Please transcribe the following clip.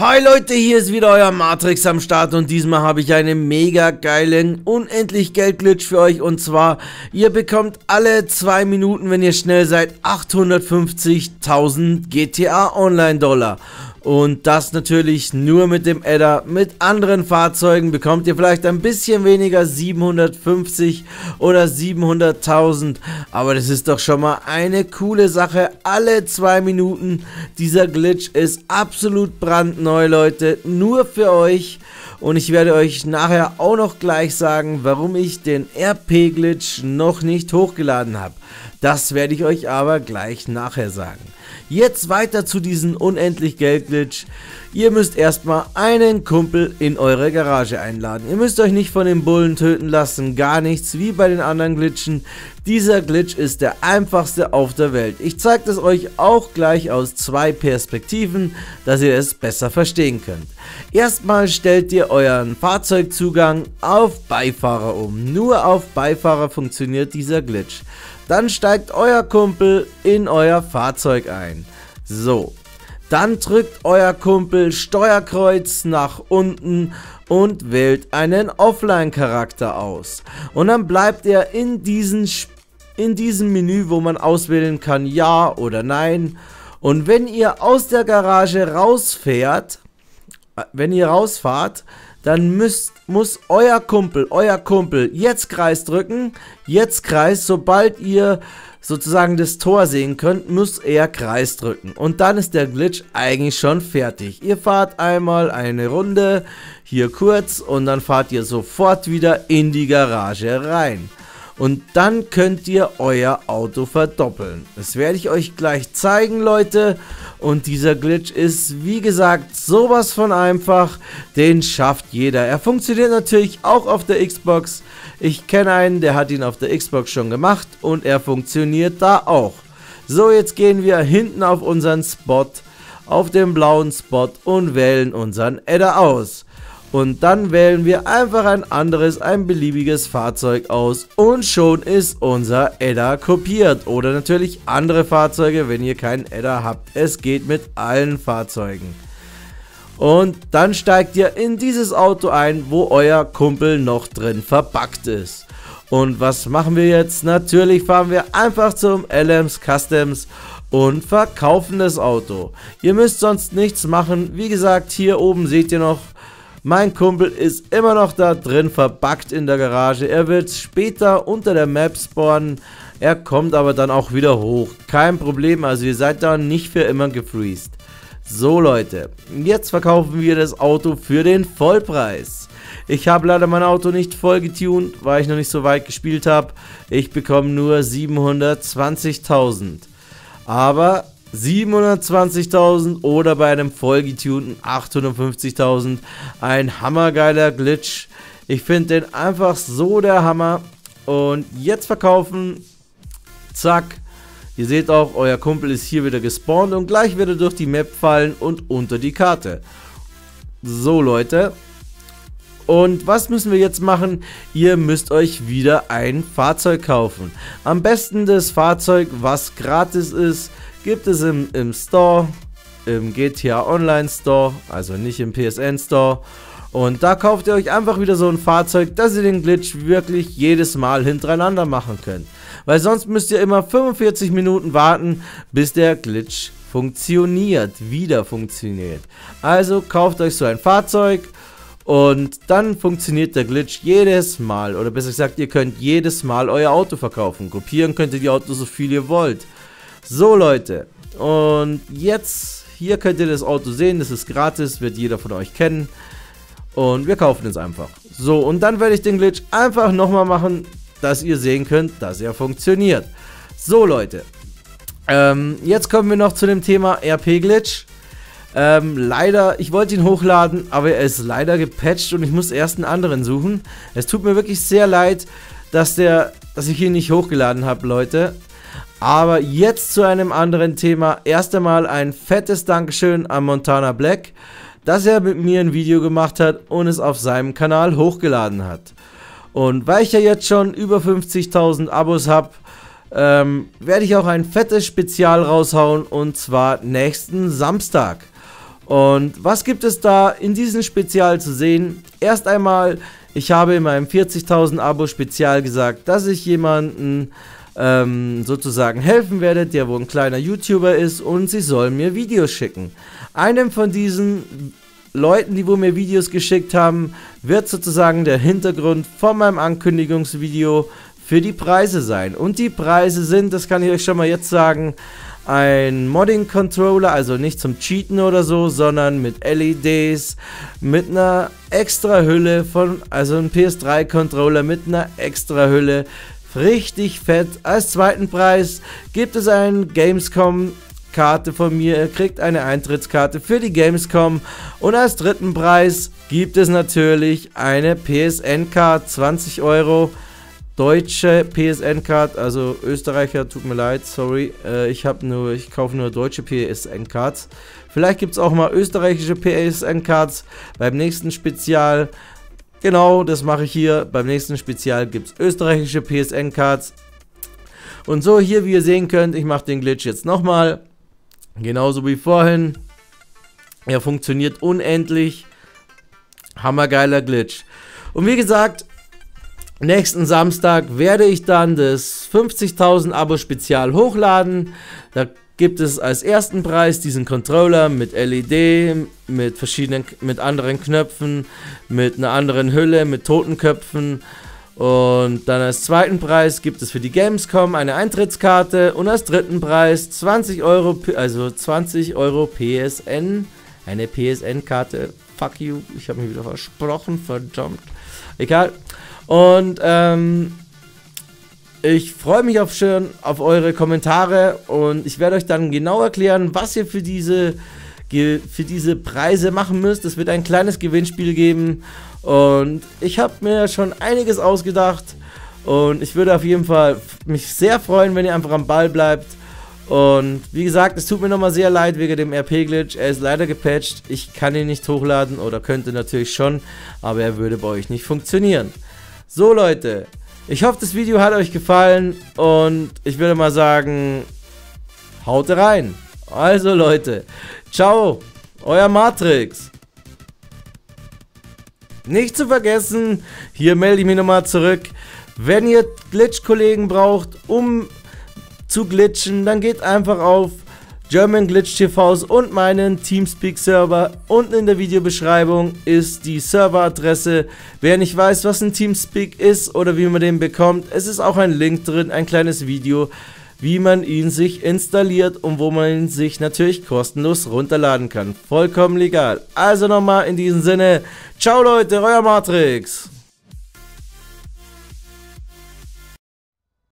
Hi Leute, hier ist wieder euer Matrix am Start und diesmal habe ich einen mega geilen, unendlich Geldglitch für euch und zwar, ihr bekommt alle zwei Minuten, wenn ihr schnell seid, 850.000 GTA Online Dollar und das natürlich nur mit dem Adder. Mit anderen Fahrzeugen bekommt ihr vielleicht ein bisschen weniger, 750 oder 700.000. Aber das ist doch schon mal eine coole Sache. Alle zwei Minuten. Dieser Glitch ist absolut brandneu, Leute. Nur für euch. Und ich werde euch nachher auch noch gleich sagen, warum ich den RP-Glitch noch nicht hochgeladen habe. Das werde ich euch aber gleich nachher sagen. Jetzt weiter zu diesem unendlich Geldglitch. Ihr müsst erstmal einen Kumpel in eure Garage einladen. Ihr müsst euch nicht von den Bullen töten lassen, gar nichts, wie bei den anderen Glitchen. Dieser Glitch ist der einfachste auf der Welt. Ich zeige das euch auch gleich aus zwei Perspektiven, dass ihr es besser verstehen könnt. Erstmal stellt ihr euren Fahrzeugzugang auf Beifahrer um. Nur auf Beifahrer funktioniert dieser Glitch. Dann steigt euer Kumpel in euer Fahrzeug ein. So, dann drückt euer Kumpel Steuerkreuz nach unten und wählt einen Offline-Charakter aus. Und dann bleibt er in, diesen, in diesem Menü, wo man auswählen kann Ja oder Nein. Und wenn ihr aus der Garage rausfährt, äh, wenn ihr rausfahrt, dann müsst, muss euer Kumpel, euer Kumpel jetzt Kreis drücken, jetzt Kreis, sobald ihr sozusagen das Tor sehen könnt, muss er Kreis drücken. Und dann ist der Glitch eigentlich schon fertig. Ihr fahrt einmal eine Runde, hier kurz, und dann fahrt ihr sofort wieder in die Garage rein. Und dann könnt ihr euer Auto verdoppeln. Das werde ich euch gleich zeigen, Leute. Und dieser Glitch ist, wie gesagt, sowas von einfach. Den schafft jeder. Er funktioniert natürlich auch auf der Xbox. Ich kenne einen, der hat ihn auf der Xbox schon gemacht. Und er funktioniert da auch. So, jetzt gehen wir hinten auf unseren Spot. Auf den blauen Spot und wählen unseren Adder aus. Und dann wählen wir einfach ein anderes, ein beliebiges Fahrzeug aus und schon ist unser Adder kopiert. Oder natürlich andere Fahrzeuge, wenn ihr keinen Adder habt. Es geht mit allen Fahrzeugen. Und dann steigt ihr in dieses Auto ein, wo euer Kumpel noch drin verpackt ist. Und was machen wir jetzt? Natürlich fahren wir einfach zum LMs Customs und verkaufen das Auto. Ihr müsst sonst nichts machen. Wie gesagt, hier oben seht ihr noch mein Kumpel ist immer noch da drin, verbuggt in der Garage. Er wird später unter der Map spawnen. Er kommt aber dann auch wieder hoch. Kein Problem, also ihr seid da nicht für immer gefreezed. So Leute, jetzt verkaufen wir das Auto für den Vollpreis. Ich habe leider mein Auto nicht voll getuned, weil ich noch nicht so weit gespielt habe. Ich bekomme nur 720.000. Aber 720.000 oder bei einem vollgetunten 850.000. Ein hammergeiler Glitch. Ich finde den einfach so der Hammer. Und jetzt verkaufen. Zack. Ihr seht auch, euer Kumpel ist hier wieder gespawnt und gleich wird er durch die Map fallen und unter die Karte. So Leute. Und was müssen wir jetzt machen? Ihr müsst euch wieder ein Fahrzeug kaufen. Am besten das Fahrzeug, was gratis ist gibt es im, im Store, im GTA Online Store, also nicht im PSN Store. Und da kauft ihr euch einfach wieder so ein Fahrzeug, dass ihr den Glitch wirklich jedes Mal hintereinander machen könnt. Weil sonst müsst ihr immer 45 Minuten warten, bis der Glitch funktioniert, wieder funktioniert. Also kauft euch so ein Fahrzeug und dann funktioniert der Glitch jedes Mal. Oder besser gesagt, ihr könnt jedes Mal euer Auto verkaufen. Kopieren könnt ihr die Autos so viel ihr wollt. So Leute, und jetzt, hier könnt ihr das Auto sehen, das ist gratis, wird jeder von euch kennen. Und wir kaufen es einfach. So, und dann werde ich den Glitch einfach nochmal machen, dass ihr sehen könnt, dass er funktioniert. So Leute, ähm, jetzt kommen wir noch zu dem Thema RP-Glitch. Ähm, leider, ich wollte ihn hochladen, aber er ist leider gepatcht und ich muss erst einen anderen suchen. Es tut mir wirklich sehr leid, dass der, dass ich ihn nicht hochgeladen habe, Leute. Aber jetzt zu einem anderen Thema. Erst einmal ein fettes Dankeschön an Montana Black, dass er mit mir ein Video gemacht hat und es auf seinem Kanal hochgeladen hat. Und weil ich ja jetzt schon über 50.000 Abos habe, ähm, werde ich auch ein fettes Spezial raushauen und zwar nächsten Samstag. Und was gibt es da in diesem Spezial zu sehen? Erst einmal, ich habe in meinem 40.000 Abo Spezial gesagt, dass ich jemanden ähm, sozusagen helfen werde, der wohl ein kleiner YouTuber ist und sie sollen mir Videos schicken. Einem von diesen Leuten, die wo mir Videos geschickt haben, wird sozusagen der Hintergrund von meinem Ankündigungsvideo für die Preise sein. Und die Preise sind, das kann ich euch schon mal jetzt sagen, ein Modding-Controller, also nicht zum Cheaten oder so, sondern mit LEDs, mit einer extra Hülle von, also ein PS3-Controller mit einer extra Hülle, richtig fett. Als zweiten Preis gibt es einen Gamescom Karte von mir. Ihr kriegt eine Eintrittskarte für die Gamescom. Und als dritten Preis gibt es natürlich eine PSN-Card, 20 Euro. Deutsche PSN-Card, also Österreicher, tut mir leid, sorry. Äh, ich habe nur, ich kaufe nur deutsche PSN-Cards. Vielleicht gibt es auch mal österreichische PSN-Cards beim nächsten Spezial. Genau, das mache ich hier. Beim nächsten Spezial gibt es österreichische PSN-Cards. Und so hier, wie ihr sehen könnt, ich mache den Glitch jetzt nochmal. Genauso wie vorhin. Er funktioniert unendlich. Hammergeiler Glitch. Und wie gesagt, nächsten Samstag werde ich dann das 50.000 Abo Spezial hochladen. Da gibt es als ersten Preis diesen Controller mit LED, mit verschiedenen, mit anderen Knöpfen, mit einer anderen Hülle, mit Totenköpfen und dann als zweiten Preis gibt es für die Gamescom eine Eintrittskarte und als dritten Preis 20 Euro, also 20 Euro PSN, eine PSN-Karte. Fuck you, ich habe mich wieder versprochen, verdammt. Egal. Und ähm, ich freue mich auf schön auf eure Kommentare und ich werde euch dann genau erklären, was ihr für diese für diese Preise machen müsst. Es wird ein kleines Gewinnspiel geben und ich habe mir schon einiges ausgedacht und ich würde auf jeden Fall mich sehr freuen, wenn ihr einfach am Ball bleibt. Und wie gesagt, es tut mir nochmal sehr leid wegen dem RP-Glitch. Er ist leider gepatcht. Ich kann ihn nicht hochladen oder könnte natürlich schon, aber er würde bei euch nicht funktionieren. So Leute, ich hoffe das Video hat euch gefallen und ich würde mal sagen, haut rein. Also Leute, ciao, euer Matrix. Nicht zu vergessen, hier melde ich mich nochmal zurück. Wenn ihr Glitch-Kollegen braucht, um zu glitchen, dann geht einfach auf German Glitch TVs und meinen Teamspeak-Server. Unten in der Videobeschreibung ist die Serveradresse. Wer nicht weiß, was ein Teamspeak ist oder wie man den bekommt, es ist auch ein Link drin, ein kleines Video wie man ihn sich installiert und wo man ihn sich natürlich kostenlos runterladen kann. Vollkommen legal. Also nochmal in diesem Sinne, ciao Leute, euer Matrix.